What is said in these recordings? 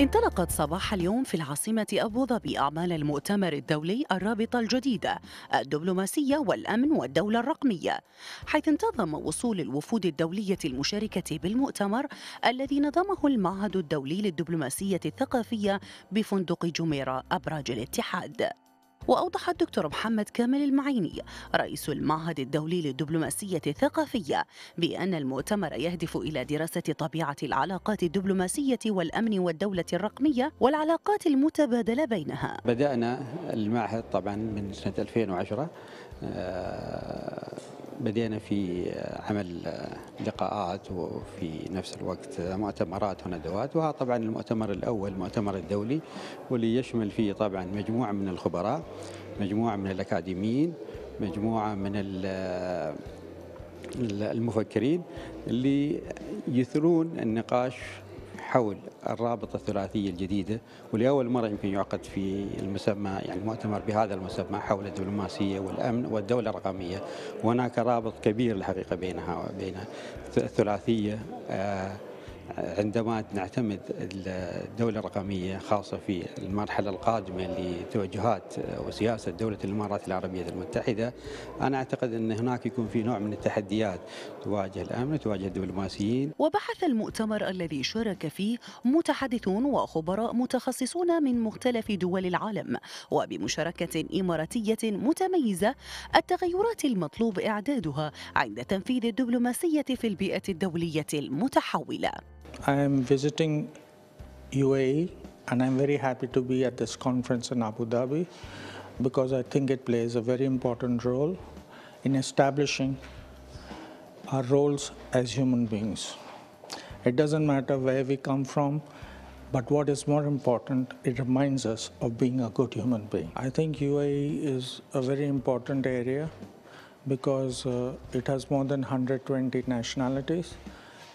انطلقت صباح اليوم في العاصمة أبو ظبي أعمال المؤتمر الدولي الرابطة الجديدة الدبلوماسية والأمن والدولة الرقمية حيث انتظم وصول الوفود الدولية المشاركة بالمؤتمر الذي نظمه المعهد الدولي للدبلوماسية الثقافية بفندق جميرة أبراج الاتحاد. وأوضح الدكتور محمد كامل المعيني رئيس المعهد الدولي للدبلوماسية الثقافية بأن المؤتمر يهدف إلى دراسة طبيعة العلاقات الدبلوماسية والأمن والدولة الرقمية والعلاقات المتبادلة بينها. بدأنا المعهد طبعا من سنة 2010 بدينا في عمل لقاءات وفي نفس الوقت مؤتمرات وندوات وهذا طبعا المؤتمر الأول المؤتمر الدولي واللي يشمل فيه طبعا مجموعة من الخبراء مجموعة من الأكاديميين مجموعة من المفكرين اللي يثرون النقاش حول الرابطة الثلاثية الجديدة ولأول مرة يمكن يعقد في المسمى يعني مؤتمر بهذا المسمى حول الدبلوماسية والأمن والدولة الرقمية. وهناك رابط كبير الحقيقة بينها وبين الثلاثية آه عندما نعتمد الدولة الرقمية خاصة في المرحلة القادمة لتوجهات وسياسة دولة الإمارات العربية المتحدة أنا أعتقد أن هناك يكون في نوع من التحديات تواجه الأمن تواجه الدبلوماسيين. وبحث المؤتمر الذي شارك فيه متحدثون وخبراء متخصصون من مختلف دول العالم وبمشاركة إماراتية متميزة التغيرات المطلوب إعدادها عند تنفيذ الدبلوماسية في البيئة الدولية المتحولة. I am visiting UAE and I'm very happy to be at this conference in Abu Dhabi because I think it plays a very important role in establishing our roles as human beings. It doesn't matter where we come from, but what is more important, it reminds us of being a good human being. I think UAE is a very important area because uh, it has more than 120 nationalities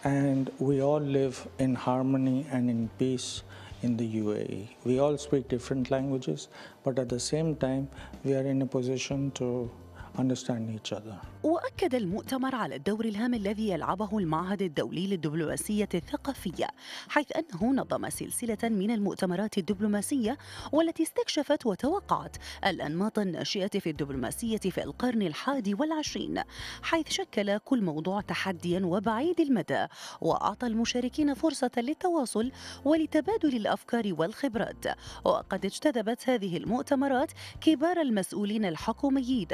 and we all live in harmony and in peace in the UAE. We all speak different languages, but at the same time, we are in a position to understand each other. وأكد المؤتمر على الدور الهام الذي يلعبه المعهد الدولي للدبلوماسية الثقافية حيث أنه نظم سلسلة من المؤتمرات الدبلوماسية والتي استكشفت وتوقعت الأنماط الناشئة في الدبلوماسية في القرن الحادي والعشرين حيث شكل كل موضوع تحديا وبعيد المدى وأعطى المشاركين فرصة للتواصل ولتبادل الأفكار والخبرات وقد اجتذبت هذه المؤتمرات كبار المسؤولين الحكوميين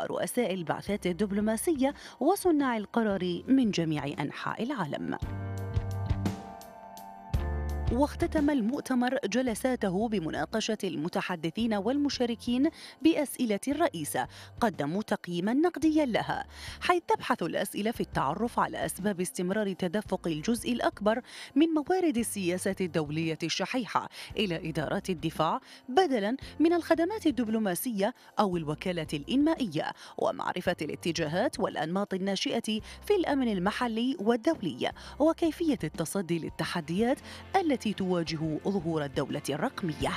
ورؤساء البعثات الدبلوماسية وصناع القرار من جميع أنحاء العالم. واختتم المؤتمر جلساته بمناقشة المتحدثين والمشاركين بأسئلة الرئيسة قدموا تقييما نقديا لها حيث تبحث الأسئلة في التعرف على أسباب استمرار تدفق الجزء الأكبر من موارد السياسة الدولية الشحيحة إلى إدارات الدفاع بدلا من الخدمات الدبلوماسية أو الوكالة الإنمائية ومعرفة الاتجاهات والأنماط الناشئة في الأمن المحلي والدولي وكيفية التصدي للتحديات التي التي تواجه ظهور الدولة الرقمية.